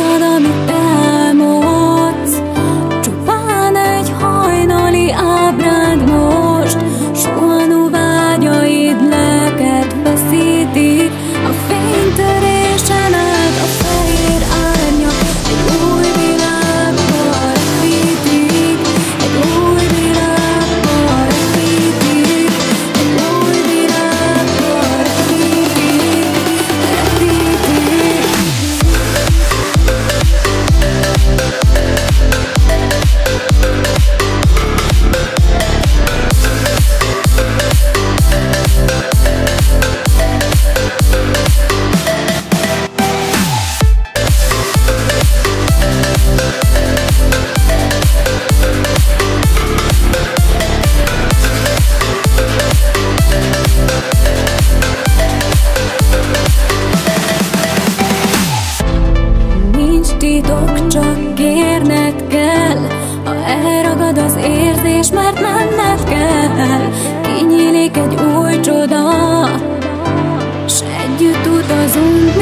todo kérned kell Ha elragad az érzés, mert menned kell. Kinyílik egy új csoda S együtt utazunk